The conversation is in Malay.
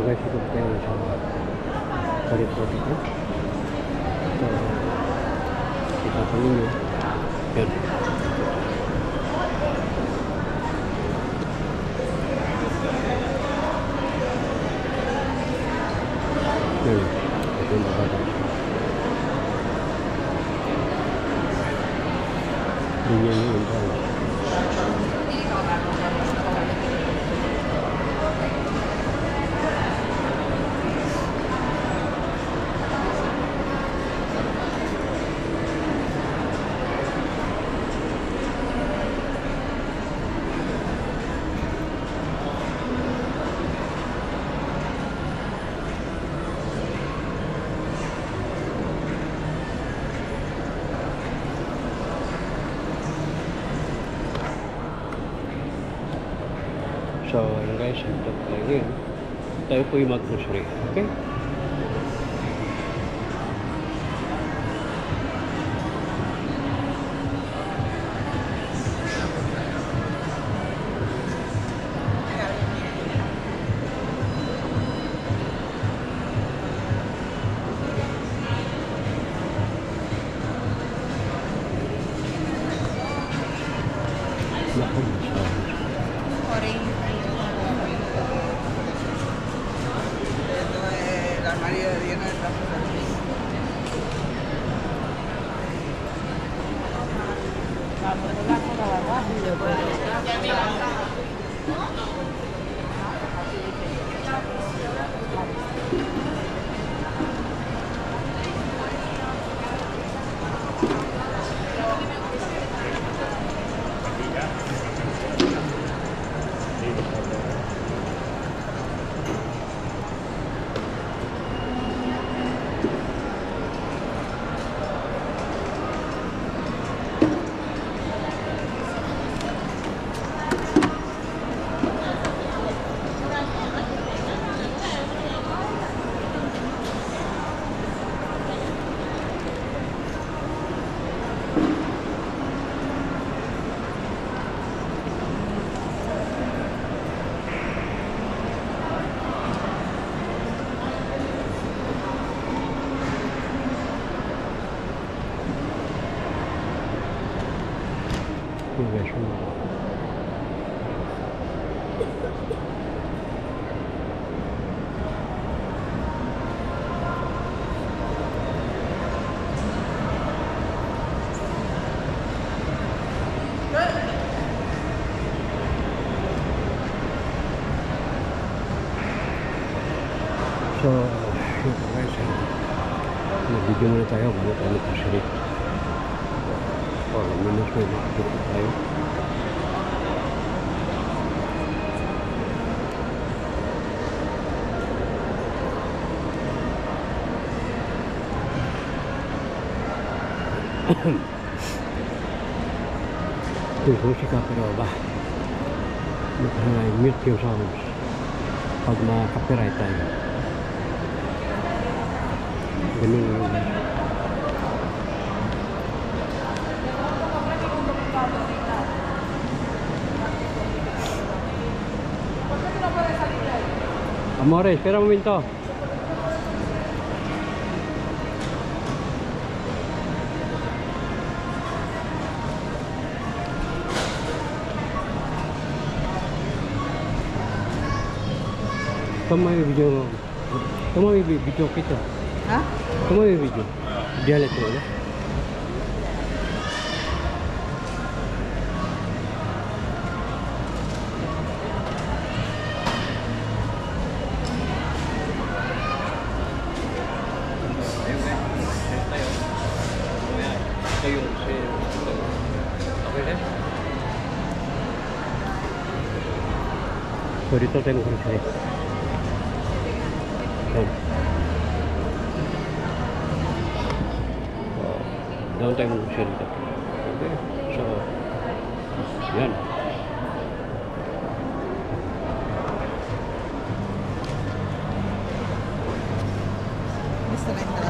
guys, ikot kayo sa kalipot ito. So, kita pa ninyo. Yan. Yan. Ito yung baba. Ganyan So, ayun guys, ito tayo ngayon. Tayo po yung mag-grocery. Okay? Naku, Thank you. Yung guys, yung So, yun po guys. Nag-video muna tayo mag-grocery. Or minus may makatuto tayo. Kung kung si Kapiro ba? Mute yung sounds. Pag ma-copyright tayo. Ganun yung Amore, espera un momento. Tama yung video. Tama yung video kita. ¿Ah? Tama yung video. 这用是老卫生。Ahorita tengo que hacer. Don't time to share it. So